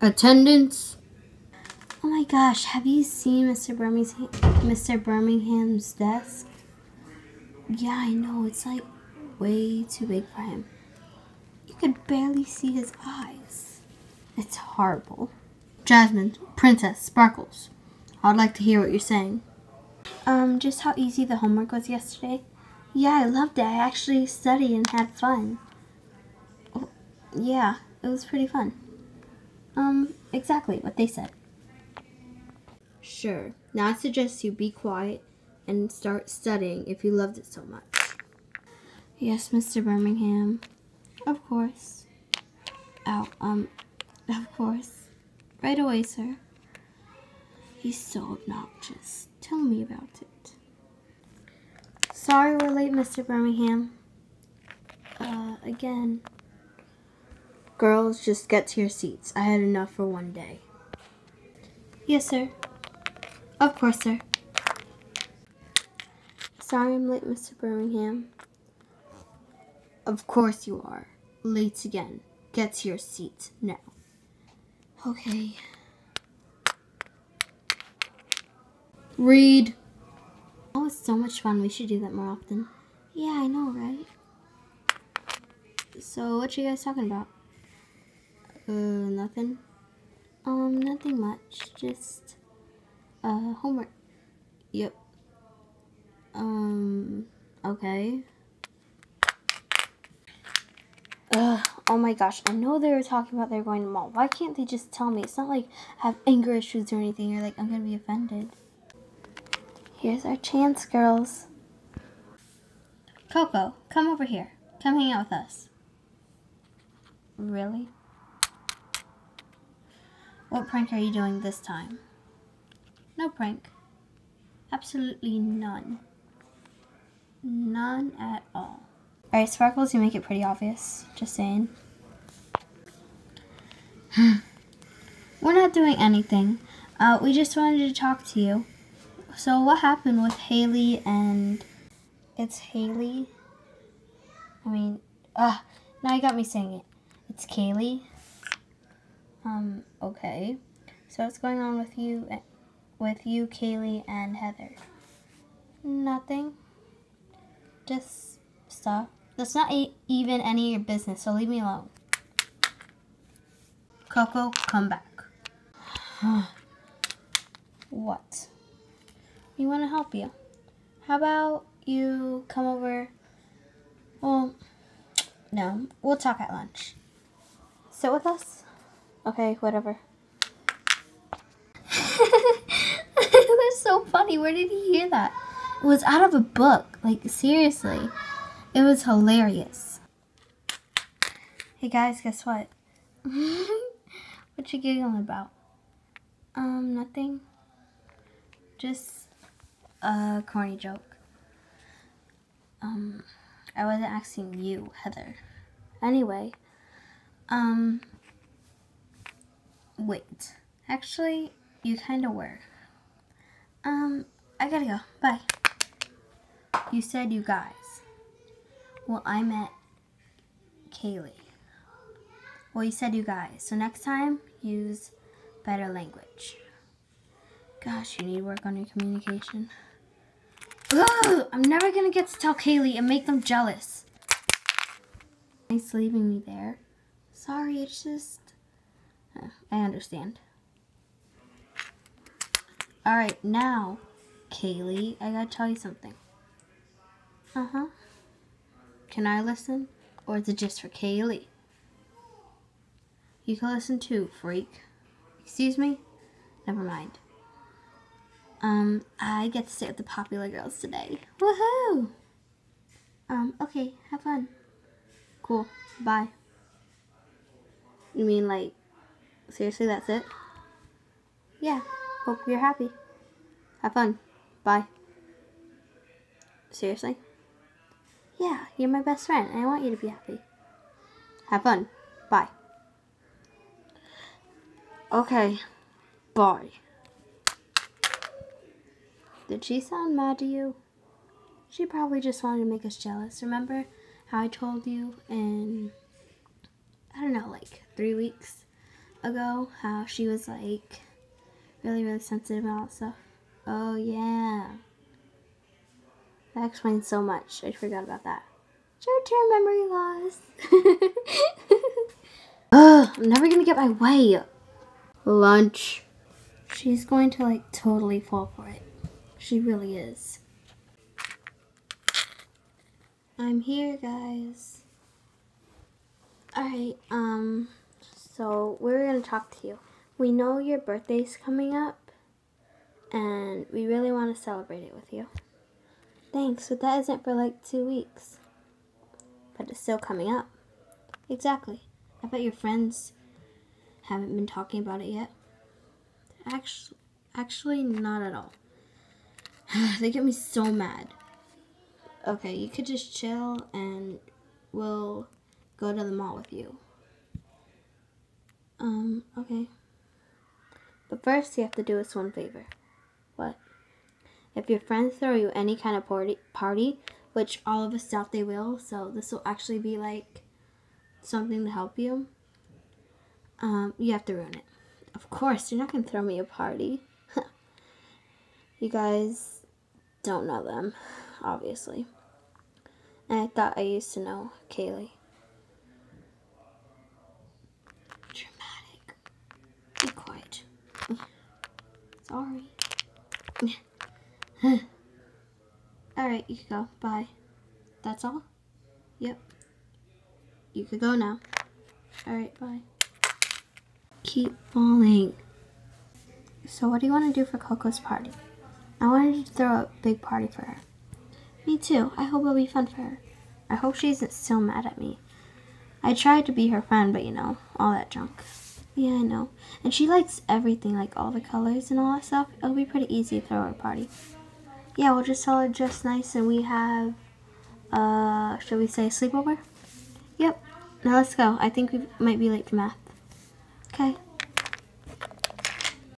Attendance. Oh my gosh, have you seen Mr. Birmingham, Mr. Birmingham's desk? Yeah, I know, it's like way too big for him. You could barely see his eyes. It's horrible. Jasmine, Princess, Sparkles. I'd like to hear what you're saying. Um, just how easy the homework was yesterday. Yeah, I loved it. I actually studied and had fun. Oh, yeah, it was pretty fun. Um, exactly what they said. Sure. Now I suggest you be quiet and start studying if you loved it so much. Yes, Mr. Birmingham. Of course. Oh, um, of course. Right away, sir. He's so obnoxious. Tell me about it. Sorry we're late, Mr. Birmingham. Uh, again. Girls, just get to your seats. I had enough for one day. Yes, sir. Of course, sir. Sorry I'm late, Mr. Birmingham. Of course you are. Late again. Get to your seat now. Okay. Read. Oh, it's so much fun. We should do that more often. Yeah, I know, right? So, what you guys talking about? Uh, nothing. Um, nothing much. Just, uh, homework. Yep. Um, okay. Ugh, oh my gosh, I know they were talking about they're going to mall. Why can't they just tell me? It's not like I have anger issues or anything, You're like I'm gonna be offended. Here's our chance, girls. Coco, come over here. Come hang out with us. Really? What prank are you doing this time? No prank. Absolutely none. None at all. Alright, Sparkles, you make it pretty obvious. Just saying. We're not doing anything. Uh, we just wanted to talk to you. So what happened with Haley and... It's Haley? I mean, ah, now you got me saying it. It's Kaylee. Um, okay. So what's going on with you, with you, Kaylee, and Heather? Nothing. Just stuff. That's not even any of your business, so leave me alone. Coco, come back. what? We want to help you. How about you come over? Well, no, we'll talk at lunch. Sit with us? Okay, whatever. That's so funny. Where did he hear that? It was out of a book. Like, seriously. It was hilarious. Hey guys, guess what? what you giggling about? Um, nothing. Just a corny joke. Um, I wasn't asking you, Heather. Anyway, um, wait. Actually, you kind of were. Um, I gotta go. Bye. You said you guys. Well, I met Kaylee. Well, you said you guys. So next time, use better language. Gosh, you need work on your communication. Ugh, I'm never gonna get to tell Kaylee and make them jealous. Nice leaving me there. Sorry, it's just... I understand. Alright, now, Kaylee, I gotta tell you something. Uh-huh. Can I listen? Or is it just for Kaylee? You can listen too, freak. Excuse me? Never mind. Um, I get to sit with the popular girls today. Woohoo! Um, okay, have fun. Cool. Bye. You mean like, seriously, that's it? Yeah. Hope you're happy. Have fun. Bye. Seriously? Yeah, you're my best friend, and I want you to be happy. Have fun. Bye. Okay. Bye. Did she sound mad to you? She probably just wanted to make us jealous. Remember how I told you in, I don't know, like three weeks ago how she was like really, really sensitive that stuff? Oh, yeah. That explains so much. I forgot about that. Short-term memory loss. Ugh, I'm never gonna get my way. Lunch. She's going to like totally fall for it. She really is. I'm here, guys. Alright, um, so we're gonna talk to you. We know your birthday's coming up, and we really want to celebrate it with you. Thanks, but that isn't for like two weeks. But it's still coming up. Exactly. I bet your friends haven't been talking about it yet. Actually, actually, not at all. they get me so mad. Okay, you could just chill and we'll go to the mall with you. Um, okay. But first, you have to do us one favor. What? If your friends throw you any kind of party, party, which all of us doubt they will, so this will actually be like something to help you, um, you have to ruin it. Of course, you're not going to throw me a party. you guys don't know them, obviously. And I thought I used to know Kaylee. Dramatic. Be quiet. Sorry. Alright, you can go. Bye. That's all? Yep. You could go now. Alright, bye. Keep falling. So what do you want to do for Coco's party? I wanted to throw a big party for her. Me too. I hope it'll be fun for her. I hope she isn't still mad at me. I tried to be her friend, but you know, all that junk. Yeah, I know. And she likes everything, like all the colors and all that stuff. It'll be pretty easy to throw a party. Yeah, we'll just tell her just nice and we have, uh, should we say sleepover? Yep. Now let's go. I think we might be late for math. Okay.